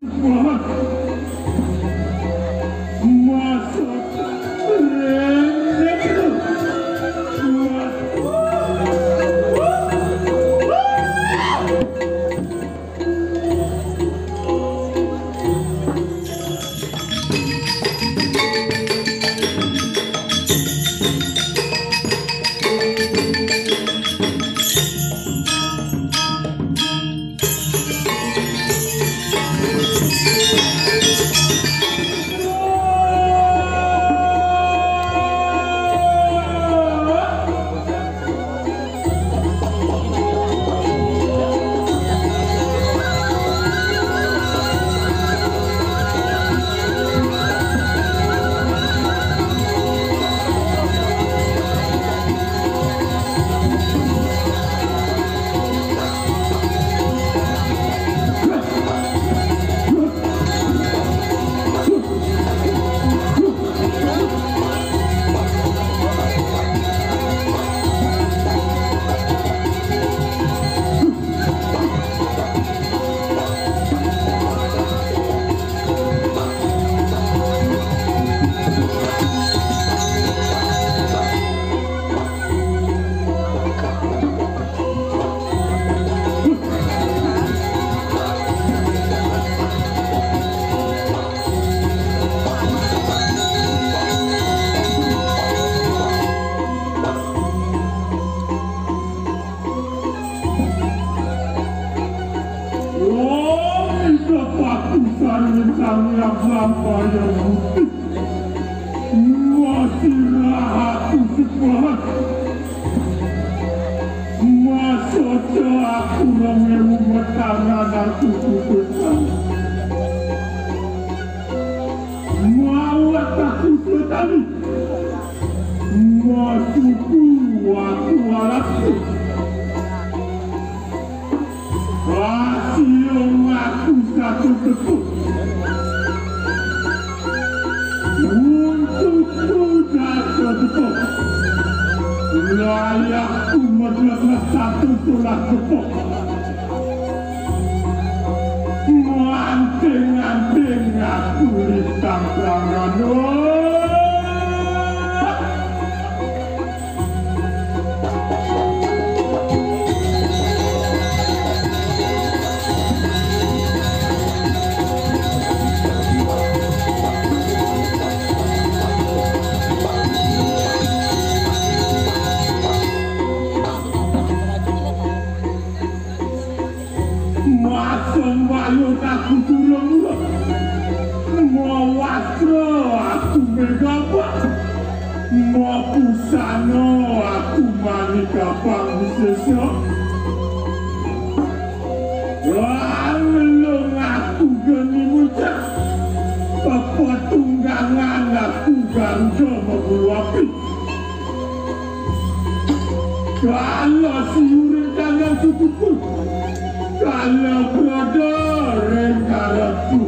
Ulan Satan. Waduhku, waduh waduhku. Masih yang aku satu tepuk. Untukku satu tepuk. Layakku merasa satu tulang tepuk. kalah semurin kalah sukuku kalah bodoh rengkaratku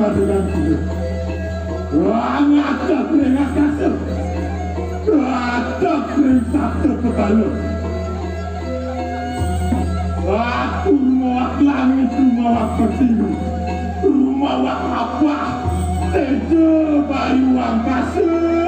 kemajuan kita. Wang ada kena kasar, ada kena satu kalau. Aku rumah langit rumah petinju, rumah apa? Tejo bayu angkasa.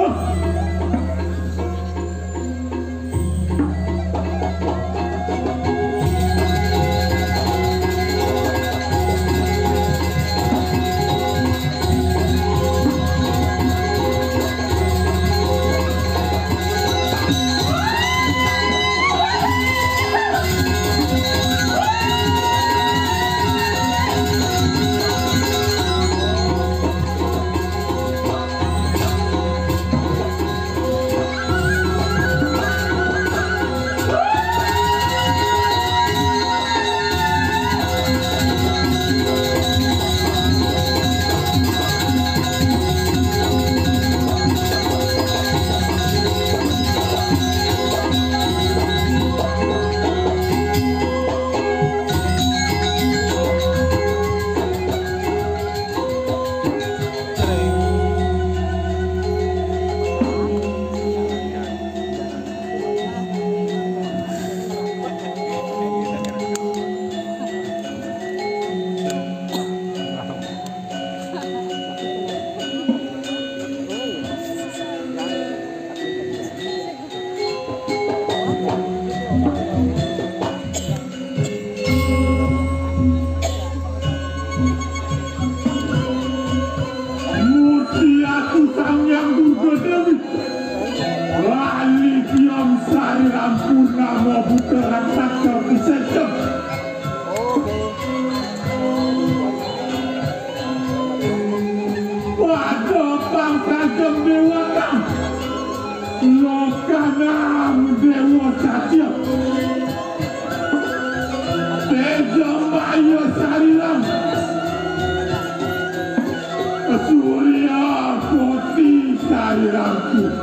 Thank you.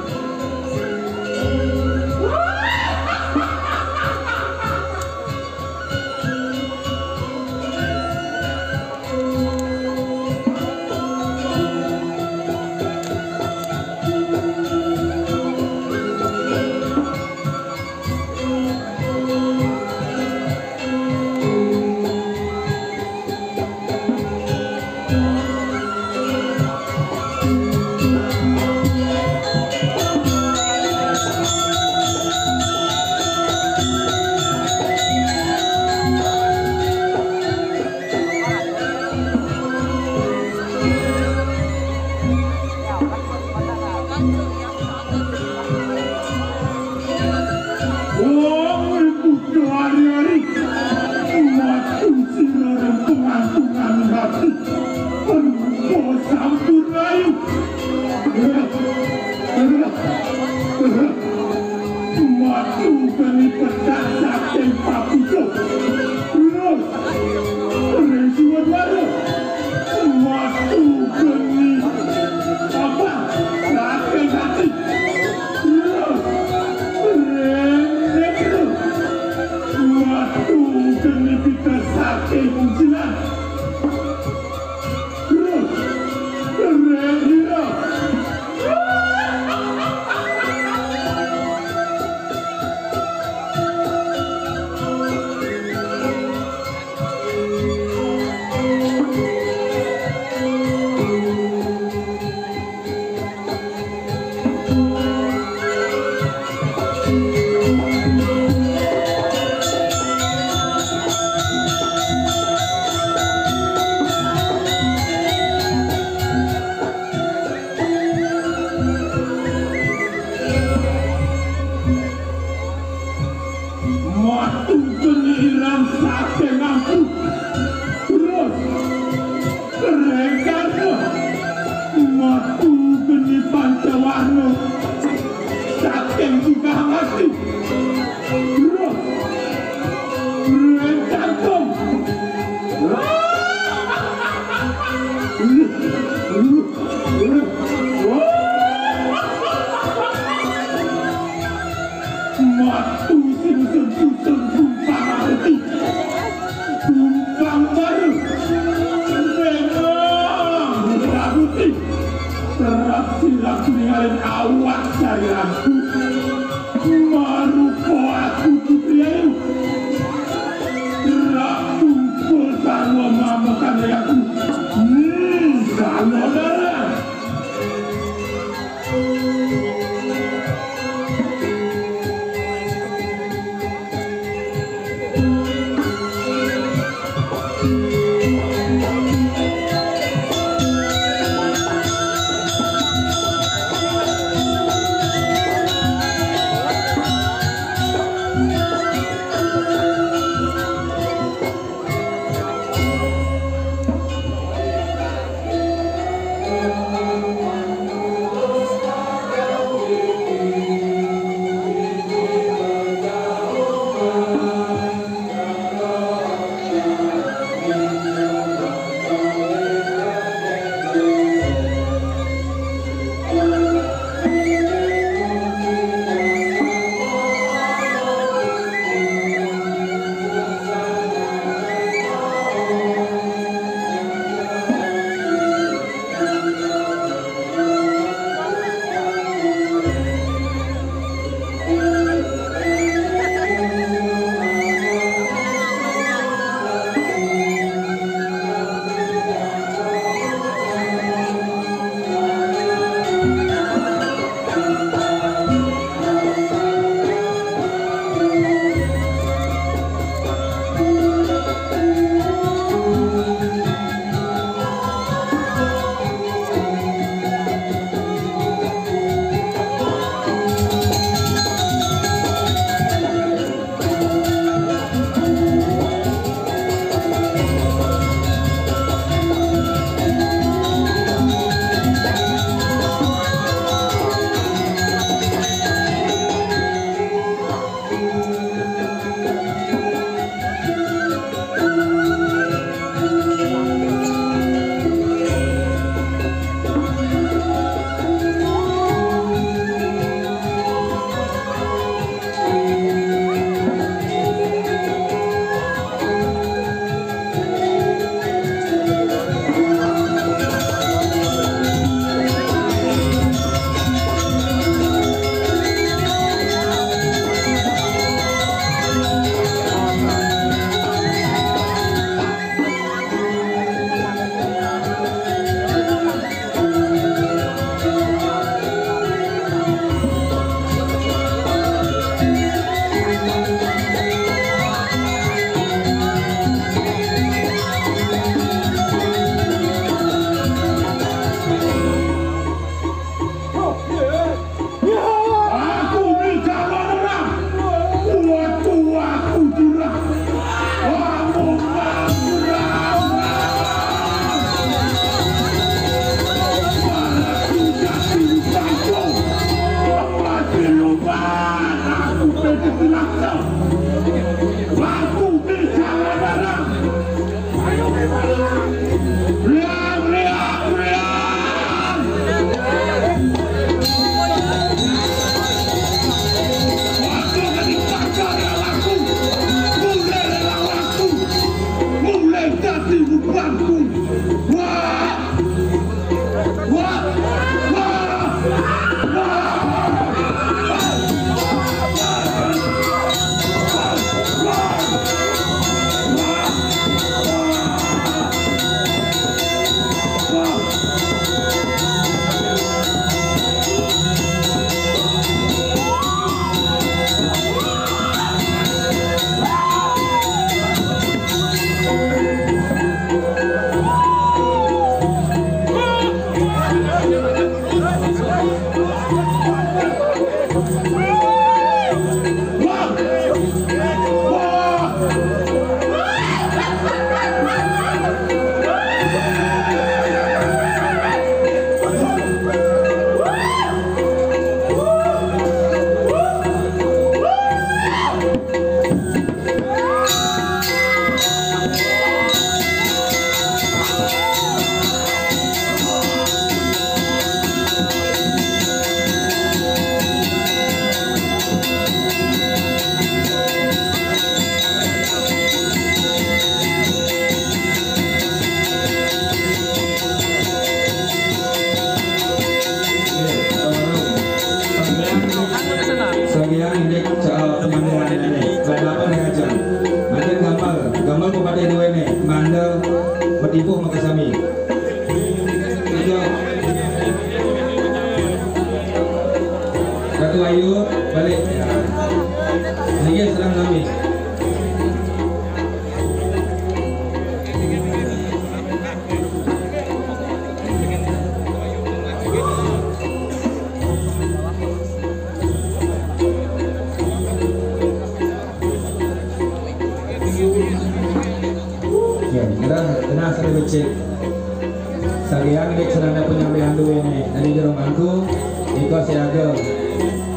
go.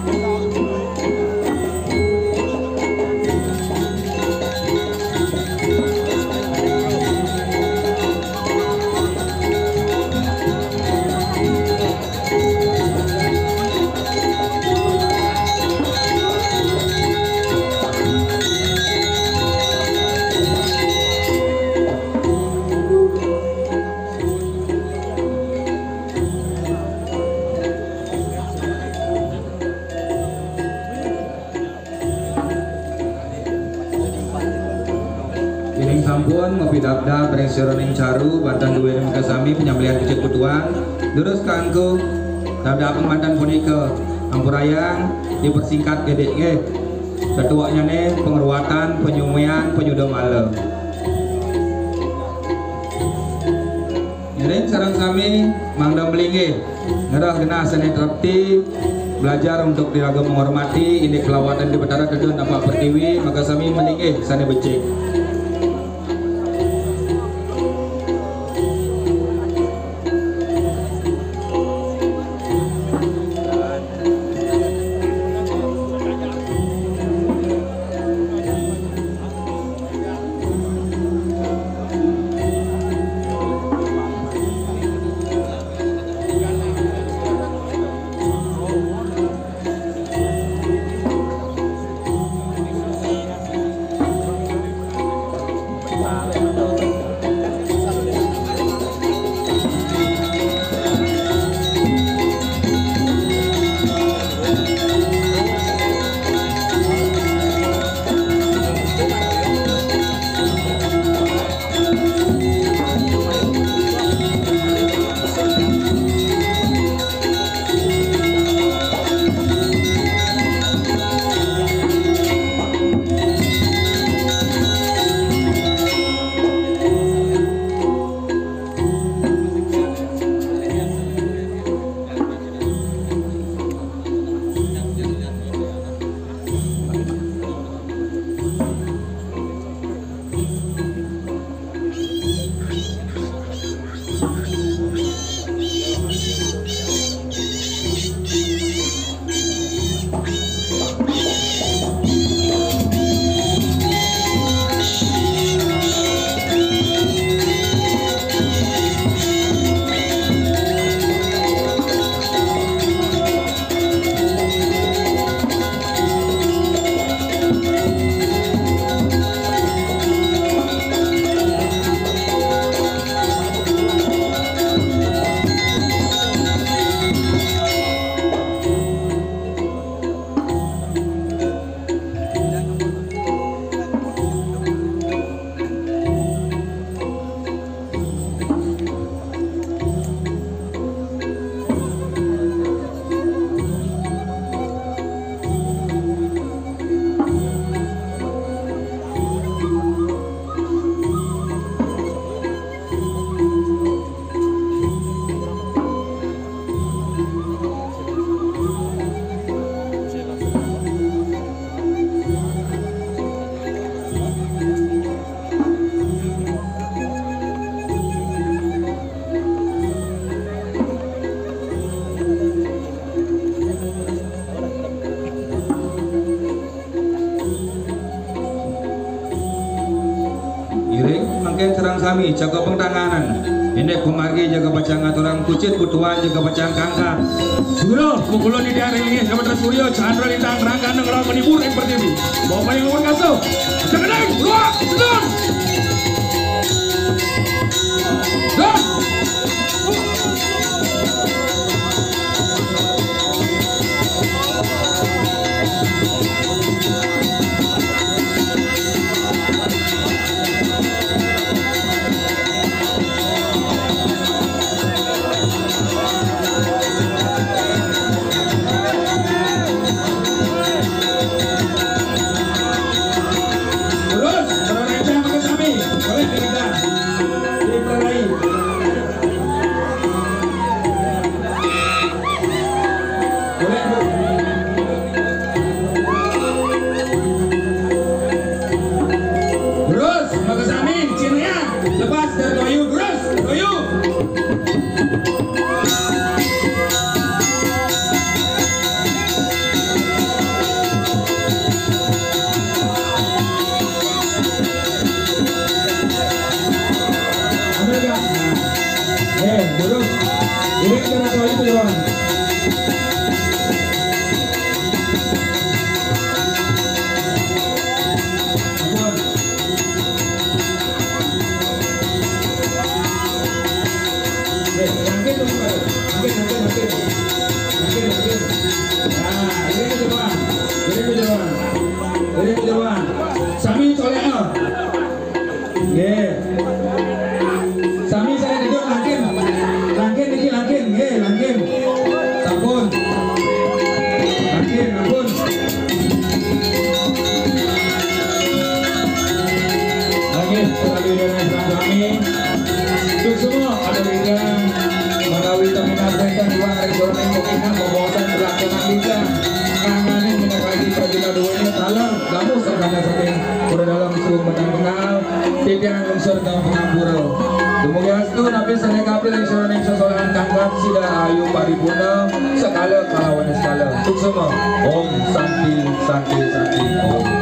Ning kasami penyambelian kucing kutuan terus kanggo dabda pemandan punika ampurayang dipersingkat gede ge ketuanya nih pengeruatan penyumian penyudah malam Ini sarang kami mangda melingge ngerah kena seni trakti belajar untuk diraga menghormati ini kelawatan di betara kedua nampak pertiwi maka kami melingge sani becik jaga pengtanganan ini kumagi jaga bacang aturan kucit butuan jaga bacang kangka. Guru mukulon di daerah ini sama tersuyo chandra di tang rangka nengro menibur yang ini bawa paling luar kaso jangan dua sedon Kaling suaranya sosokan kangkang Sida ayu paripuna Sekala kalawan sekala Untuk semua Om Santi Santi Santi Om